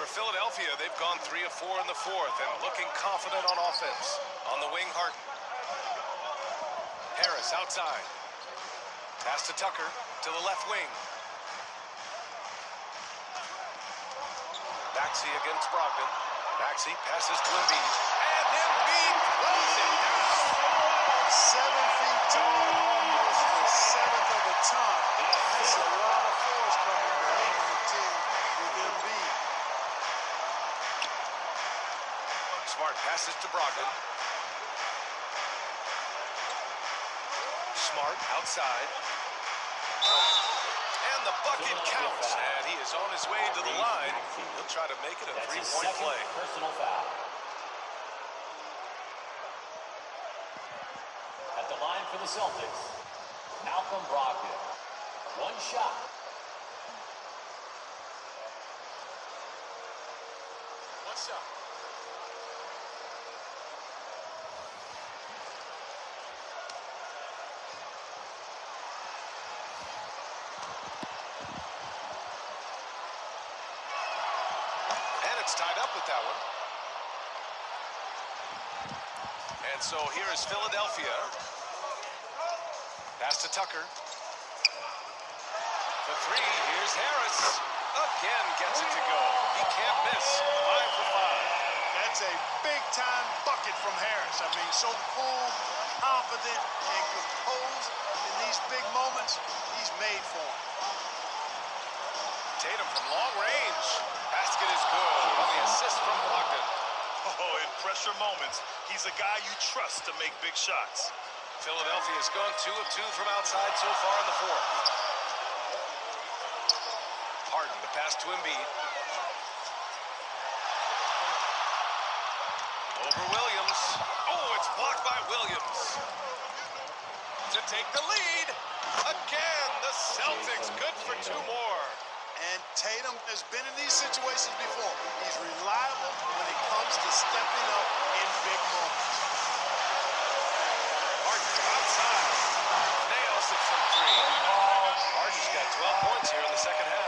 For Philadelphia, they've gone three of four in the fourth and looking confident on offense. On the wing, Harden. Harris outside. Pass to Tucker to the left wing. Maxey against Brogdon. Maxey passes to. Embiid throws it down. Seven feet tall, almost the seventh of a ton. That's a lot of force coming behind the team with Embiid. Smart passes to Brogdon. Smart outside. And the bucket counts. And he is on his way to the line. He'll try to make it a three-point play. personal foul. At the line for the Celtics, Malcolm Brogdon. One shot. What's up? And it's tied up with that one. And so here is Philadelphia. Pass to Tucker. For three, here's Harris. Again gets it to go. He can't miss. Five for five. That's a big-time bucket from Harris. I mean, so cool, confident, and composed in these big moments. He's made for him. Tatum from long range. Basket is good the assist from Brogdon. Oh, in pressure moments, he's a guy you trust to make big shots. Philadelphia has gone two of two from outside so far in the fourth. Harden, the pass to Embiid. Over Williams. Oh, it's blocked by Williams. To take the lead. Again, the Celtics good for two more. And Tatum has been in these situations before. He's reliable when it comes to stepping up in big moments. Harden outside. Nails it from three. Oh, Harden's got 12 points here in the second half.